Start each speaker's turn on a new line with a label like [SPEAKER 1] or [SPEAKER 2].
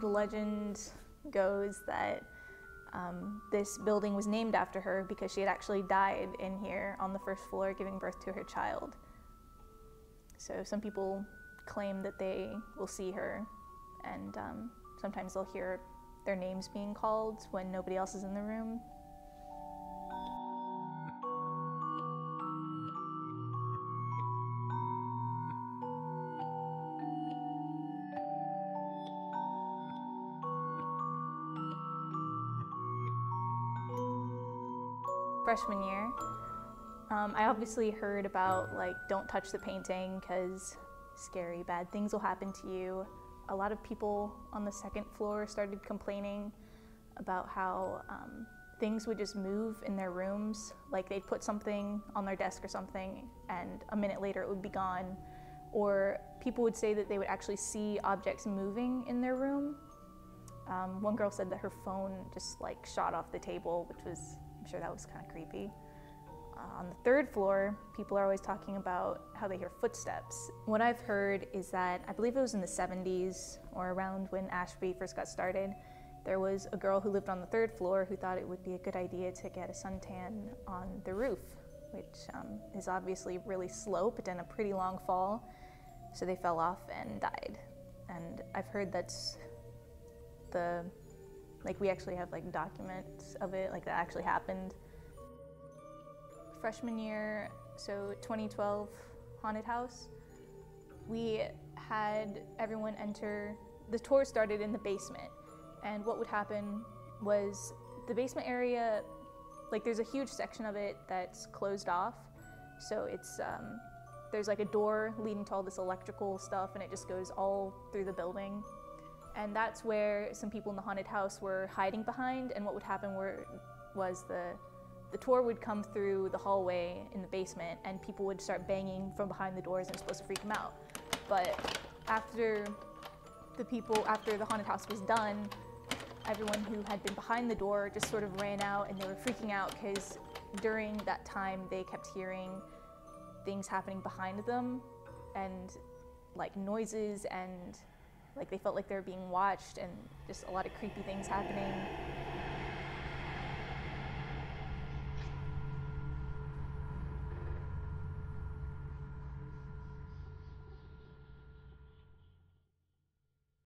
[SPEAKER 1] the legend goes that um, this building was named after her because she had actually died in here on the first floor giving birth to her child. So some people claim that they will see her, and um, sometimes they'll hear their names being called when nobody else is in the room. Freshman year, um, I obviously heard about like don't touch the painting because scary, bad things will happen to you. A lot of people on the second floor started complaining about how um, things would just move in their rooms. Like they'd put something on their desk or something, and a minute later it would be gone. Or people would say that they would actually see objects moving in their room. Um, one girl said that her phone just like shot off the table, which was, I'm sure that was kind of creepy. Uh, on the third floor, people are always talking about how they hear footsteps. What I've heard is that I believe it was in the 70s or around when Ashby first got started, there was a girl who lived on the third floor who thought it would be a good idea to get a suntan on the roof, which um, is obviously really sloped and a pretty long fall. So they fell off and died. And I've heard that's the, like we actually have like documents of it, like that actually happened freshman year, so 2012 haunted house, we had everyone enter. The tour started in the basement, and what would happen was the basement area, like there's a huge section of it that's closed off, so it's um, there's like a door leading to all this electrical stuff, and it just goes all through the building. And that's where some people in the haunted house were hiding behind, and what would happen were, was the the tour would come through the hallway in the basement and people would start banging from behind the doors and supposed to freak them out. But after the people, after the haunted house was done, everyone who had been behind the door just sort of ran out and they were freaking out because during that time they kept hearing things happening behind them and like noises and like they felt like they were being watched and just a lot of creepy things happening.